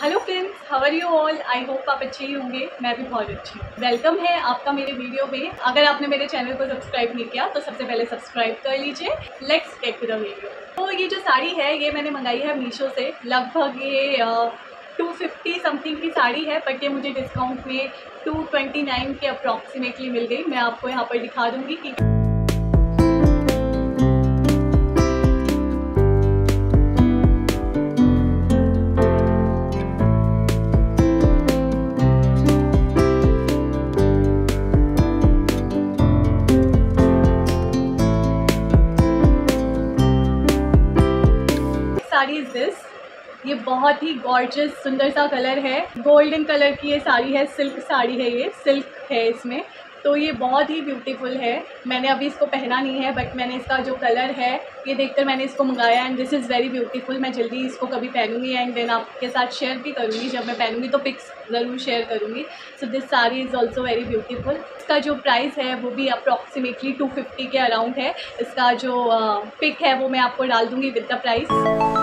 Hello friends how are you all I hope आप अच्छे ही होंगे. मैं भी बहुत अच्छी हूँ. वेलकम है आपका मेरे वीडियो में. अगर आपने मेरे चैनल को सब्सक्राइब नहीं किया तो सबसे पहले सब्सक्राइब कर लीजिए. Let's get to the video तो ये जो साड़ी है, ये मैंने मंगाई है मीशो से. लगभग ये टू फिफ्टी समथिंग की साड़ी है बट ये मुझे डिस्काउंट में टू ट्वेंटी नाइन के अप्रॉक्सीमेटली मिल गई. मैं आपको यहाँ पर दिखा दूँगी कि साड़ी इज़ दिस ये बहुत ही गॉर्जस सुंदर सा कलर है। गोल्डन कलर की ये साड़ी है सिल्क साड़ी है ये सिल्क है इसमें। तो ये बहुत ही ब्यूटीफुल है। मैंने अभी इसको पहना नहीं है बट मैंने इसका जो कलर है, ये देखकर मैंने इसको मंगाया and this is very beautiful मैं जल्दी इसको कभी पहनूँगी एंड देन आपके साथ शेयर भी करूँगी। जब मैं पहनूँगी तो पिक्स ज़रूर शेयर करूँगी। So this sari is also very beautiful इसका जो प्राइस है, वो भी अप्रॉक्सीमेटली टू के अराउंड है। इसका जो पिक है, वो मैं आपको डाल दूँगी विद द प्राइस